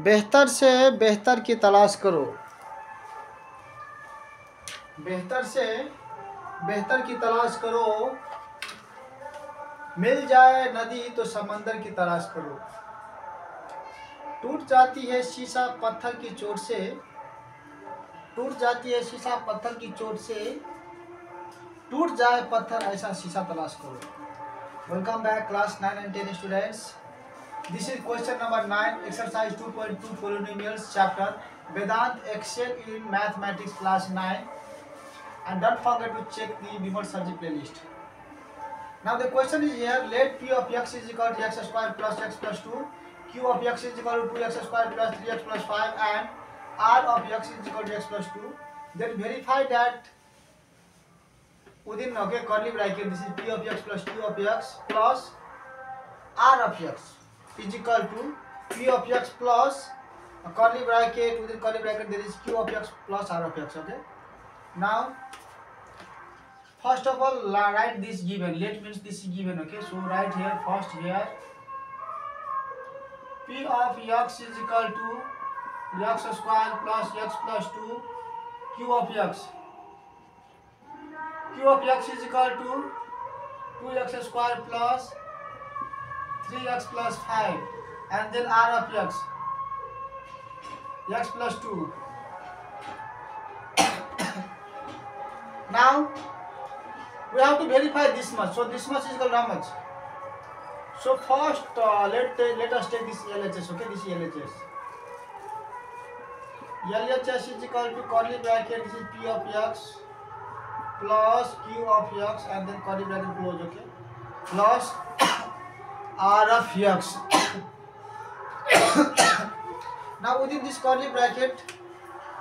बेहतर से बेहतर की तलाश करो। बेहतर से बेहतर की तलाश करो। मिल जाए नदी तो समंदर की तलाश करो। टूट जाती है शीशा पत्थर की चोट से। टूट जाती है शीशा पत्थर की चोट से। टूट जाए पत्थर, ऐसा शीशा तलाश करो। Welcome back class nine and ten students This is question number 9, exercise 2.2 polynomials chapter. Vedant excel in mathematics class 9. And don't forget to check the Bimal Sarji playlist. Now the question is here, let P of x is equal to x square plus x plus 2, Q of x is equal to 2x square plus 3x plus 5 and R of x is equal to x plus 2. Then verify that within okay curly bracket this is P of x plus 2 of x plus R of x. equal to p of x plus a curly bracket within curly bracket there is q of x plus r of x okay now first of all write this given let means this is given okay so write here first here p of x is equal to x square plus x plus 2 q of x q of x is equal to 2x square plus 3x plus 5 and then r of x x plus 2 now we have to verify this much so this much is equal to how much so first uh, let let us take this LHS okay this is LHS LHS is equal to curly bracket this is P of x plus Q of x and then curly bracket close okay plus R of x. now within this curly bracket,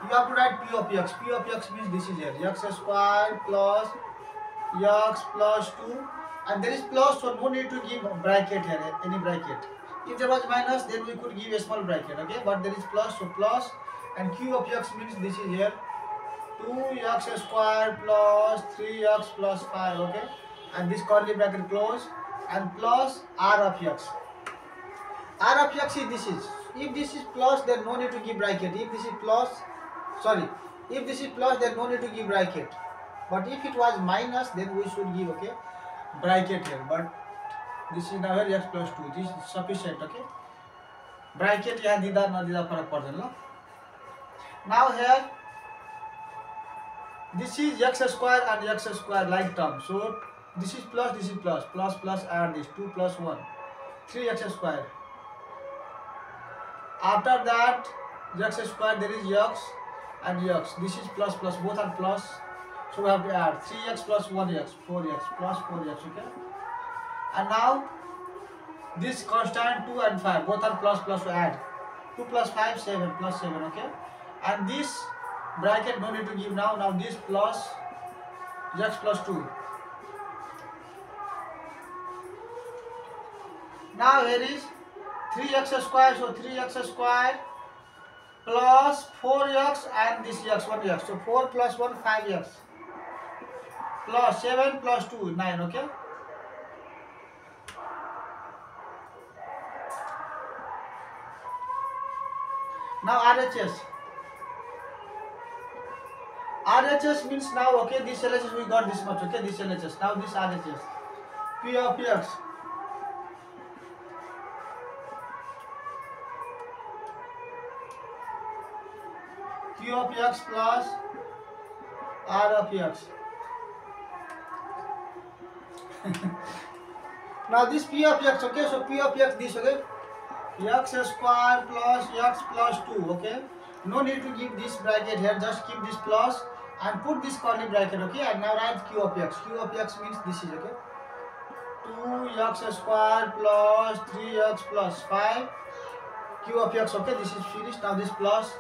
you have to write P of x. P of x means this is here. x square plus x plus 2 and there is plus so no need to give a bracket here, any bracket. If there was minus then we could give a small bracket, okay? But there is plus so plus and Q of x means this is here 2x square plus 3x plus 5, okay? And this curly bracket close and plus r of x. r of x is this is. If this is plus, then no need to give bracket. If this is plus, sorry, if this is plus, then no need to give bracket. But if it was minus, then we should give okay bracket here. But this is now x plus 2. This is sufficient, okay? Bracket यहाँ दिँदा नदिँदा फरक पर्दैन ल Now here, this is x square and x square like term. So this is plus this is plus plus plus add this 2 plus 1 3x square. After that x square there is x and x. This is plus plus both are plus. So we have to add 3x plus 1x 4x plus 4x okay? And now this constant 2 and 5 both are plus plus we add. 2 plus 5 7 plus 7 okay? And this bracket no need to give now. Now this plus x plus 2 Now here is 3x square, so 3x square plus 4x and this x 1x. So 4 plus 1 5x plus 7 plus 2 9 okay. Now RHS. RHS means now okay this LHS we got this much okay this LHS now this RHS P of x Q of x plus R of x. now this P of x, okay, so P of x this, okay, x square plus x plus 2, okay. No need to give this bracket here, just keep this plus and put this curly bracket, okay, and now write Q of x. Q of x means this is, okay. 2x square plus 3x plus 5 q of x okay this is finished now this plus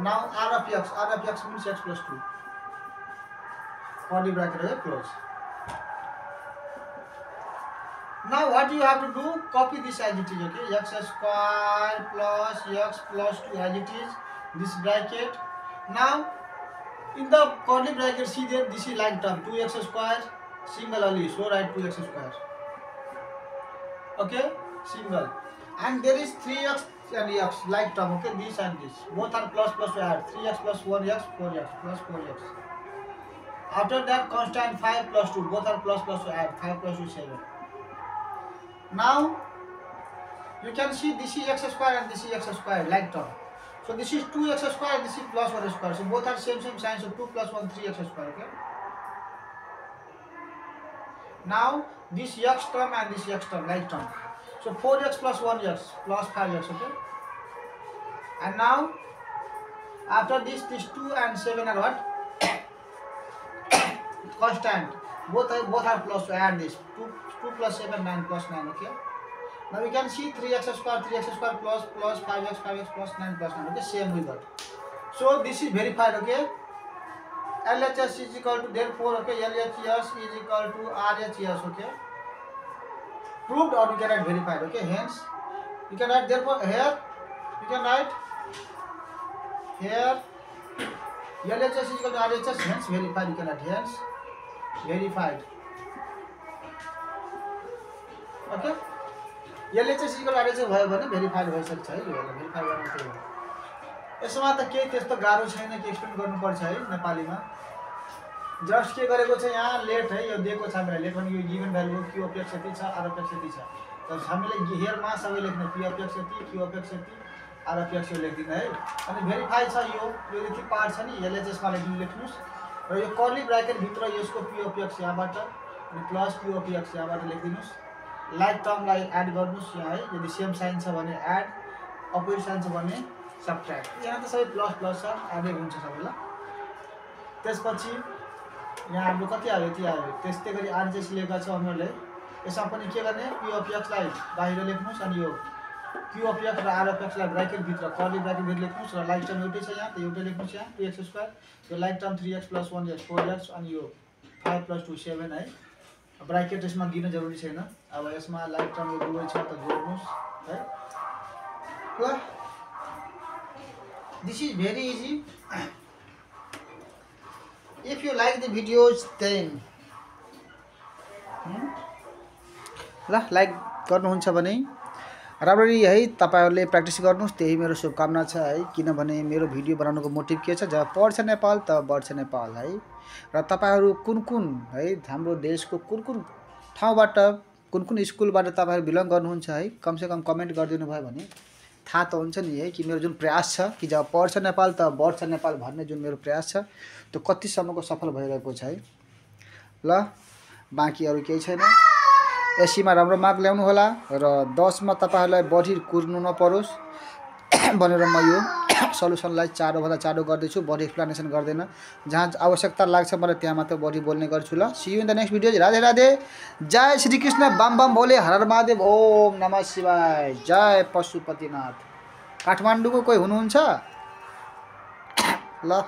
now R of x, R of x means x plus 2. Curly bracket is close. Now what you have to do, copy this as it is, okay? x square plus x plus 2 as it is, this bracket. Now, in the curly bracket, see there, this is like term, 2x square, single only, so write 2x square. Okay, single. And there is 3x and x like term okay? This and this. Both are plus plus to add. 3x plus 1x 4x plus 4x after that constant 5 plus 2 both are plus plus to add. 5 plus 2 7 now you can see this is x square and this is x square like term. So this is 2x square this is plus 1 square. So both are same same sign. So 2 plus 1 3x square okay? Now this x term and this x term like term so 4x plus 1x plus 5x, okay? And now, after this, this 2 and 7 are what? Constant. Both are, both are plus, so add this. 2, 2 plus 7, 9 plus 9, okay? Now we can see 3x square, 3x square plus, plus 5x, 5x plus 9 plus 9, okay? Same we got. So this is verified, okay? LHS is equal to, therefore, okay, LHS is equal to RHS, okay? Proved or you can write verified okay hence you can write therefore here you can write here LHS is equal to RHS hence verified you can write hence verified okay LHS is equal to RHS भयो भने verified भइसक्छ है यो verify गर्नु त्यही हो यसमा त केही त्यस्तो गाह्रो छैन कि एक्सप्लेन गर्नुपर्छ है नेपालीमा जस्ट के गरेको छ यहाँ लेट है यो दिएको छ हामीलाई लेट भने यो गिभन भ्यालु क्यु अपेक्ष यति छ आर अपेक्ष यति छ। त हामीले हेयरमा सबै लेख्ने P अपेक्ष Yati queue अपेक्ष Yati are अपेक्ष लेखिदिनु है। अनि भेरिफाई छ यो यो यति पार्ट छ नि यसले यसमा लेखिदिनु लेख्नुहोस्। र यो कर्ली ब्राकेटभित्र यसको पी यहाँबाट अनि प्लस क्यु यहाँबाट लेखिदिनुहोस्। लाइक टर्मलाई एड गर्नुहोस् यहाँ है यदि सेम साइन छ भने एड अपोजिट साइन छ भने सब्ट्र्याक्ट यहाँ त सबै प्लस प्लस छ एडै हुन्छ सबैलाई। त्यसपछि यहाँ हाम्रो कति आयो यति आयो त्यस्तै गरी आरजेस लिएका छौँ हामीहरूले यसमा पनि के गर्ने? पिओपिएक्सलाई बाहिर लेख्नुहोस् अनि यो क्युओपिएक्स र आरएफएक्सलाई ब्राकेटभित्र कर्ली ब्राकेटभित्र लेख्नुहोस् र लाइक टर्म एउटै छ यहाँ त एउटै लेख्नुहोस् यहाँ टु एक्स स्क्वायर यो like term three x plus one x four x अनि यो फाइभ प्लस टू सेभेन है। ब्राकेट यसमा दिन जरुरी छैन। अब यसमा लाइक टर्म यो दुवै छ त जोड्नुहोस् है। ल। This is very easy if you like the videos then ल लाइक गर्नुहुन्छ भने राम्ररी है तपाईँहरूले प्र्याक्टिस गर्नुहोस् त्यही मेरो शुभकामना छ है। किनभने मेरो भिडियो बनाउनुको मोटिभ के छ जब पढ्छ नेपाल त बढ्छ नेपाल है। र तपाईँहरू कुन कुन है हाम्रो देशको कुन कुन ठाउँबाट कुन कुन स्कुलबाट तपाईँहरू बिलङ गर्नुहुन्छ है कमसेकम कमेन्ट गरिदिनु भयो भने थाहा त हुन्छ नि है कि मेरो जुन प्रयास छ कि जब पढ्छ नेपाल त बढ्छ नेपाल भन्ने जुन मेरो प्रयास छ त्यो कतिसम्मको सफल भइरहेको छ है। ल बाँकी अरू केही छैन। एसीमा राम्रो मार्क ल्याउनु होला र दसमा तपाईँहरूलाई बढी कुर्नु नपरोस्। भनेर म यो सल्युसनलाई चाँडोभन्दा चाँडो गर्दैछु बढी एक्सप्लेनेसन गर्दैन। जहाँ आवश्यकता लाग्छ मलाई त्यहाँ मात्र बढी बोल्ने गर्छु ल। See you in the next video Radhe Radhe. जय श्रीकृष्ण बम बम भोले हर महादेव। ओम नमः शिवाय। जय पशुपतिनाथ। काठमाडौँको कोही हुनुहुन्छ? ल।